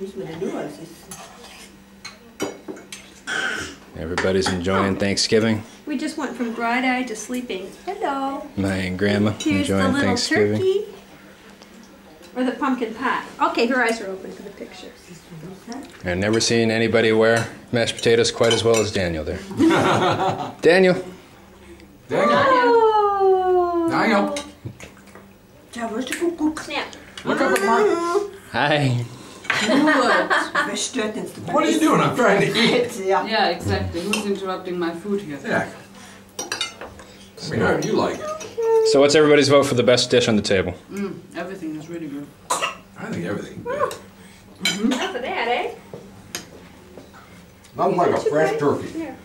Here's what the nuance is. Everybody's enjoying Thanksgiving. We just went from bright-eyed to sleeping. Hello. Maya and Grandma Here's the enjoying little Thanksgiving. turkey. Or the pumpkin pie. Okay, her eyes are open for the picture. I've never seen anybody wear mashed potatoes quite as well as Daniel there. Daniel. Daniel. Oh. Daniel. Tja, waar is de koekoek? Snap. Look up at Mark. Hi. Goed. Verstuitend. What are you doing? I'm trying to eat. Ja. Yeah, exactly. Who's interrupting my food here? Yeah. I mean, however you like it. So, what's everybody's vote for the best dish on the table? Mm, everything is really good. I think everything good. Enough of that, eh? Nothing like a fresh turkey. Here.